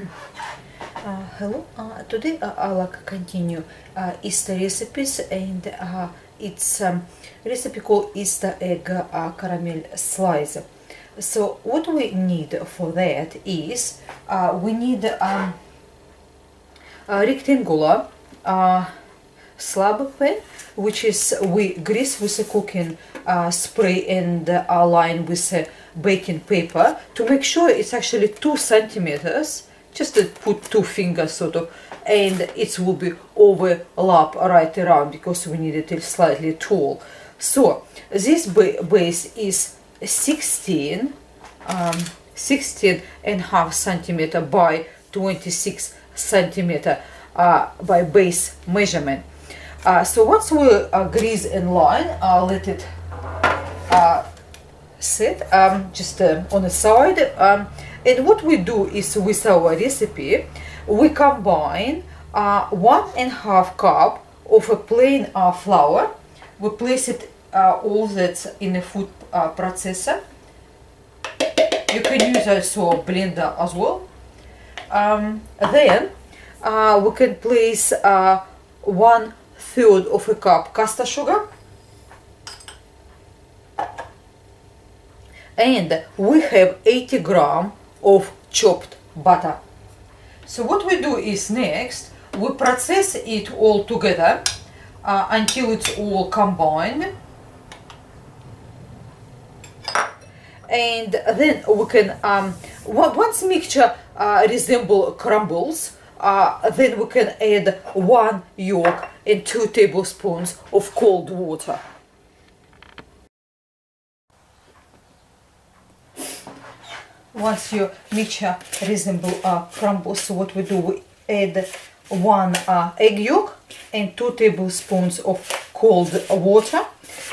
Uh, hello, uh, today uh, I like to continue. Uh, Easter recipes and uh, it's um, recipe called Easter egg uh, caramel slice. So what we need for that is we need um, a rectangular slab pan which is we grease with a cooking uh, spray and uh, align with a baking paper to make sure it's actually two centimeters just to put two fingers sort of. And it will be overlap right around because we need it slightly tall. So this ba base is 16 um, 16 and half centimeter by 26 centimeter uh, by base measurement. Uh, so once we uh, grease and line uh, let it uh, sit um, just uh, on the side um, and what we do is with our recipe, we combine uh, one and a half cup of a plain uh, flour. We place it uh, all that in a food uh, processor. You can use also a blender as well. Um, then uh, we can place uh, one third of a cup caster sugar and we have 80 gram of chopped butter. So what we do is next, we process it all together uh, until it's all combined. And then we can, um, once mixture uh, resemble crumbles, uh, then we can add one yolk and two tablespoons of cold water. Once your mixture resemble uh, crumbles so what we do we add one uh, egg yolk and two tablespoons of cold water.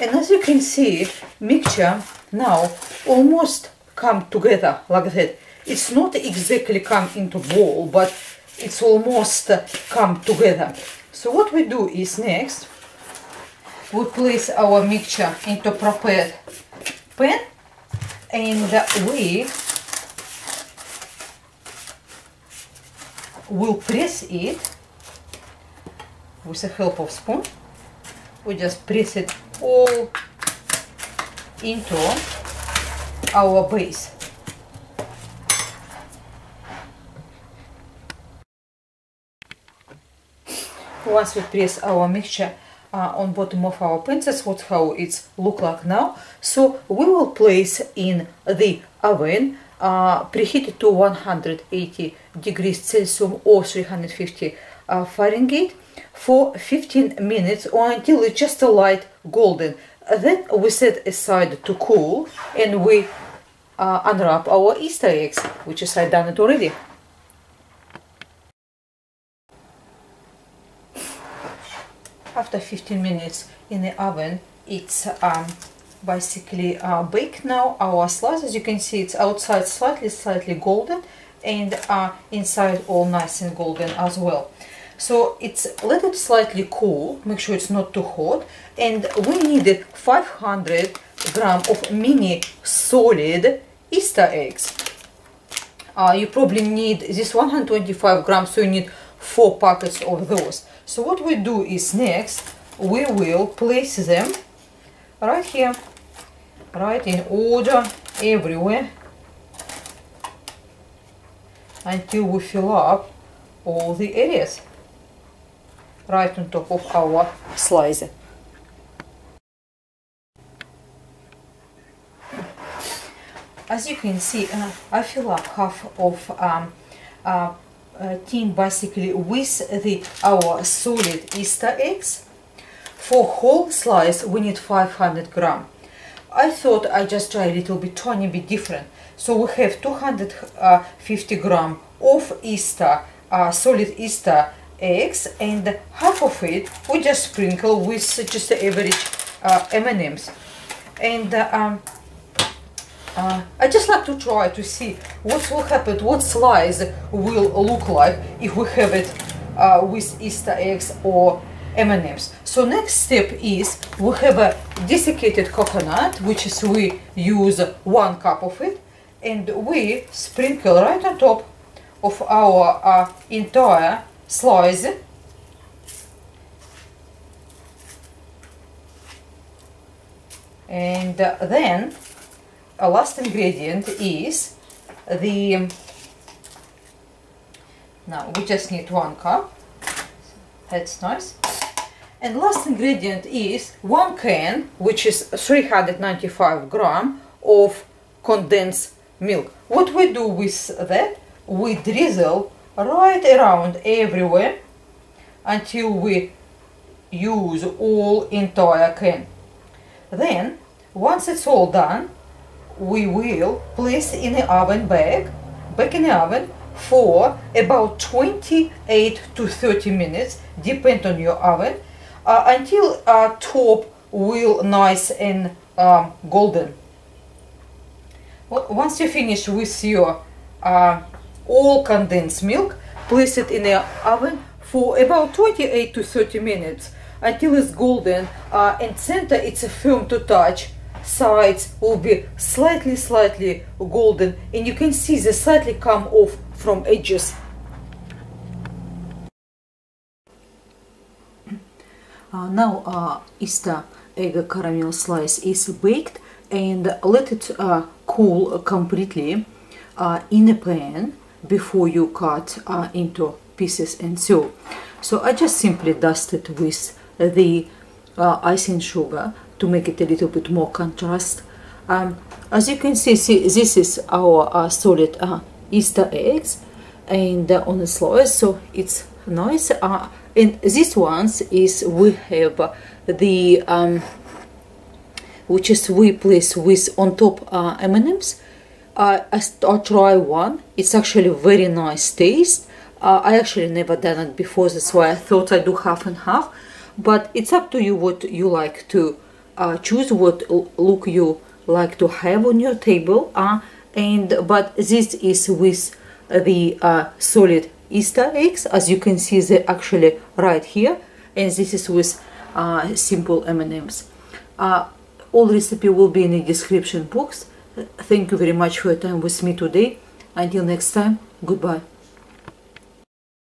And as you can see mixture now almost come together like that. It's not exactly come into ball but it's almost come together. So what we do is next we place our mixture into prepared pan and we will press it with the help of spoon. We just press it all into our base. Once we press our mixture uh, on bottom of our that's what how it's look like now. So we will place in the oven uh, preheated to 180 degrees Celsius or 350 uh, Fahrenheit for 15 minutes or until it's just a light golden. Then we set aside to cool and we uh, unwrap our Easter eggs, which is I done it already. After 15 minutes in the oven, it's um, basically uh, baked now our slice as you can see it's outside slightly slightly golden and uh, inside all nice and golden as well. So it's let it slightly cool make sure it's not too hot and we needed 500 gram of mini solid Easter eggs. Uh, you probably need this 125 grams so you need four packets of those. So what we do is next we will place them right here right in order everywhere until we fill up all the areas right on top of our slicer. As you can see, uh, I fill up half of um, uh, uh, tin basically with the our solid Easter eggs. For whole slice, we need 500 gram. I thought I just try a little bit tiny bit different. So we have 250 gram of Easter, uh, solid Easter eggs and half of it we just sprinkle with just the average uh, M&Ms. And uh, um, uh, I just like to try to see what will happen, what slice will look like if we have it uh, with Easter eggs or M&Ms. So next step is we have a desiccated coconut, which is we use one cup of it, and we sprinkle right on top of our uh, entire slice. And uh, then a last ingredient is the now we just need one cup. That's nice and last ingredient is one can which is 395 gram of condensed milk. What we do with that? We drizzle right around everywhere until we use all entire can. Then once it's all done we will place in the oven bag back in the oven for about 28 to 30 minutes depend on your oven until uh, top will nice and um, golden. Once you finish with your uh, all condensed milk place it in the oven for about 28 to 30 minutes until it's golden uh, and center it's a firm to touch. Sides will be slightly slightly golden and you can see they slightly come off from edges now uh, Easter egg caramel slice is baked and let it uh, cool completely uh, in a pan before you cut uh, into pieces and so so I just simply dust it with the uh, icing sugar to make it a little bit more contrast. Um, as you can see, see this is our uh, solid uh, Easter eggs and uh, on the slice, so it's nice. And this ones is we have the um, which is we place with on top uh, M&Ms. Uh, I, I try one. It's actually very nice taste. Uh, I actually never done it before, that's why I thought I do half and half. But it's up to you what you like to uh, choose what look you like to have on your table uh, and but this is with the uh, solid Easter eggs as you can see they're actually right here and this is with uh, simple M&Ms. Uh, all recipe will be in the description box. Thank you very much for your time with me today. Until next time goodbye